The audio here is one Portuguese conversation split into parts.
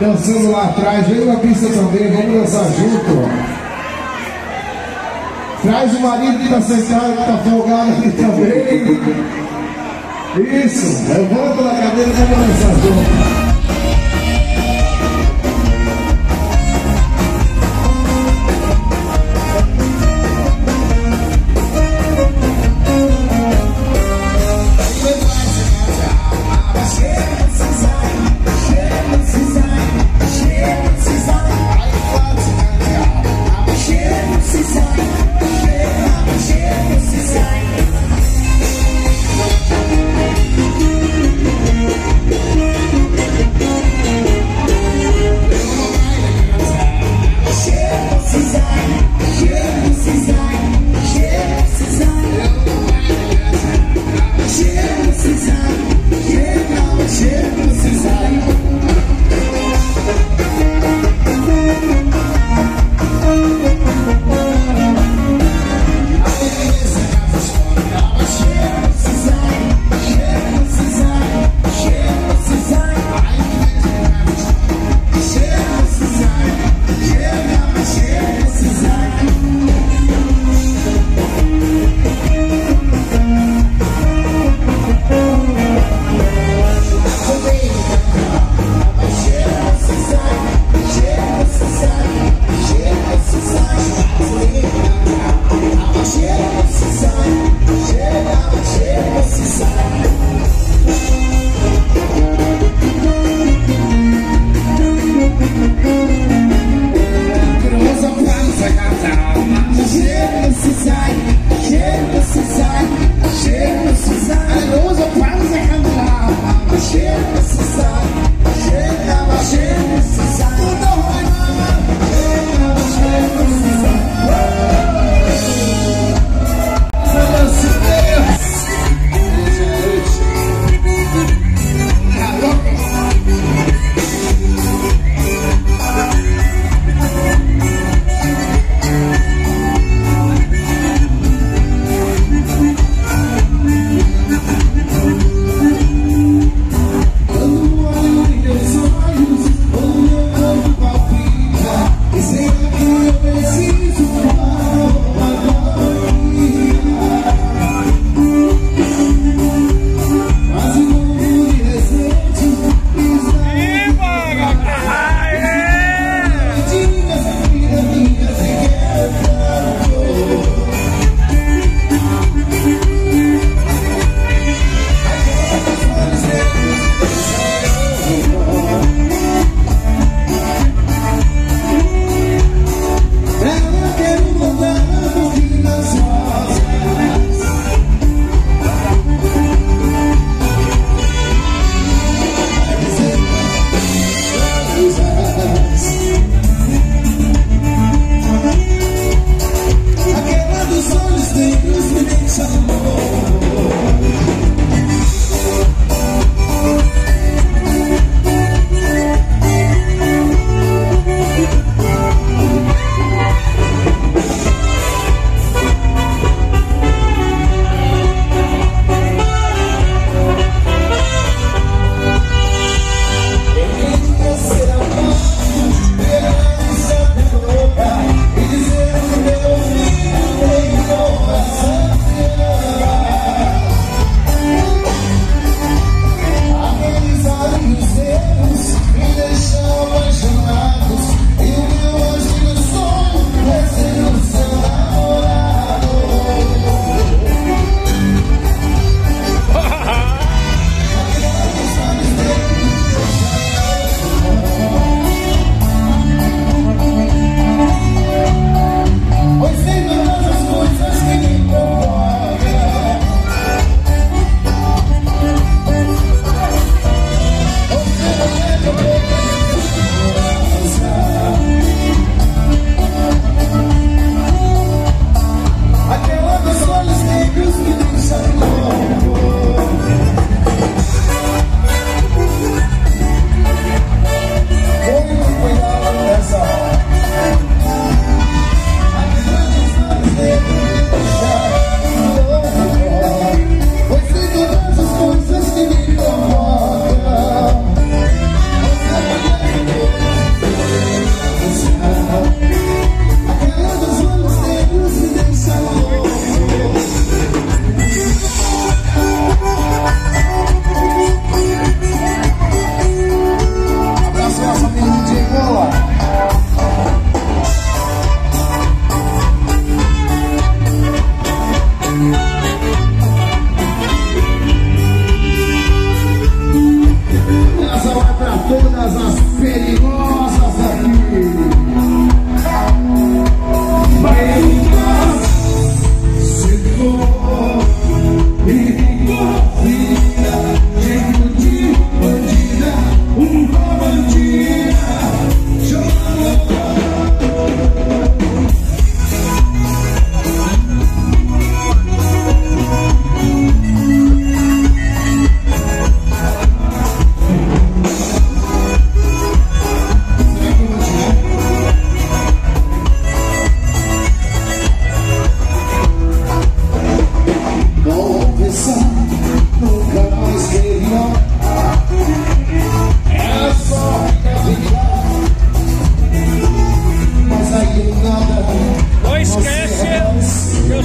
Dançando lá atrás. Vem na pista também, vamos dançar junto. Traz o marido que está sentado, que está folgado aqui também. Isso, levanta da cadeira e vamos dançar junto.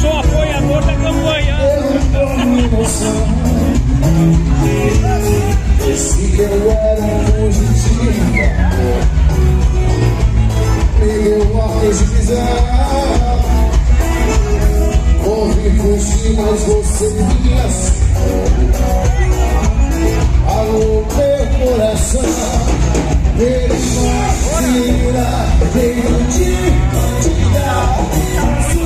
sou apoiador da campanha. Disse que eu era um Peguei o óculos de visão Ouvi fugir, mas você me Alô, meu coração Deixa virar, veio te, te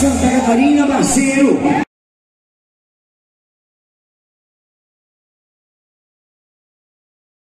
Santa Catarina, parceiro.